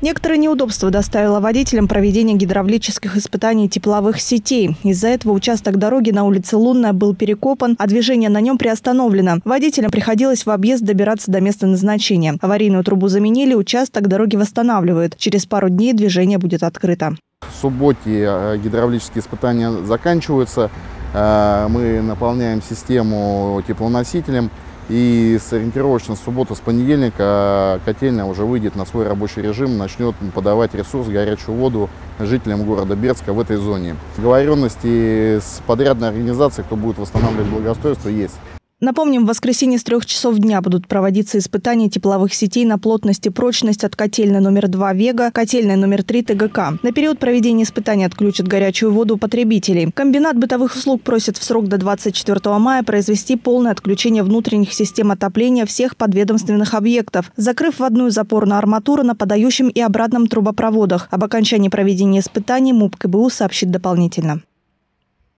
Некоторые неудобства доставило водителям проведение гидравлических испытаний тепловых сетей. Из-за этого участок дороги на улице Лунная был перекопан, а движение на нем приостановлено. Водителям приходилось в объезд добираться до места назначения. Аварийную трубу заменили, участок дороги восстанавливают. Через пару дней движение будет открыто. В субботе э, гидравлические испытания заканчиваются. Э, мы наполняем систему теплоносителем. И с ориентировочно с субботы, с понедельника котельная уже выйдет на свой рабочий режим, начнет подавать ресурс, горячую воду жителям города Бердска в этой зоне. Договоренности с подрядной организацией, кто будет восстанавливать благоустройство, есть. Напомним, в воскресенье с трех часов дня будут проводиться испытания тепловых сетей на плотность и прочность от котельной номер 2 «Вега», котельной номер 3 ТГК. На период проведения испытаний отключат горячую воду у потребителей. Комбинат бытовых услуг просит в срок до 24 мая произвести полное отключение внутренних систем отопления всех подведомственных объектов, закрыв вводную запорную арматуру на подающем и обратном трубопроводах. Об окончании проведения испытаний МУП КБУ сообщит дополнительно.